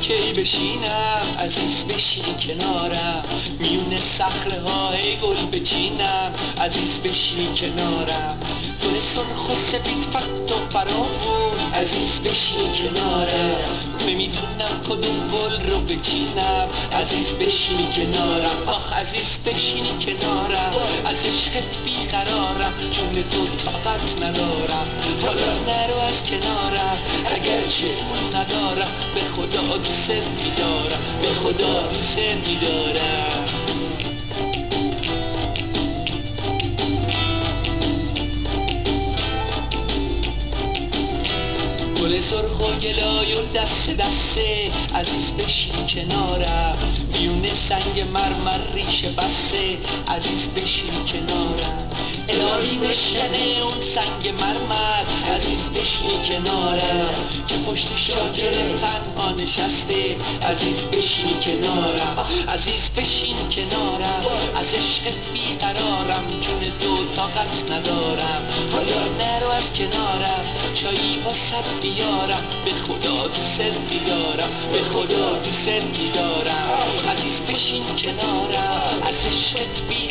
کی بشینم؟ عزیز بشین کنارم. میون سخره های گل بچینم. عزیز بشین کنارم. گل سرخ سفید فقط و فراون عزیز بشین کنارم. نمی‌دونم کدوم گل رو بچینم. عزیز بشین کنارم. آخ عزیز بشین کنارم. از عشقت بیقرارم. چون تو طاقت ندارم. حالا نرو از کنارم اون ندارم. به خدا دوست میدارم به خدا دوست میدارم گل سرخ و گلای و دست دسته عزیز بشین کنارم. میون سنگ مرمر ریشه بسته عزیز بشین کنارم. الهی بشکنه اون سنگ مرمر. بشین کنارم که پشت شاجر تنها نشسته. عزیز بشین کنارم عزیز بشین کنارم. از عشقت بیقرارم جون دو طاقت ندارم. حالا نرو از کنارم چایی واسه بیارم. به خدا دوست میدارم به خدا دوست میدارم عزیز بشین کنارم از عشقت بی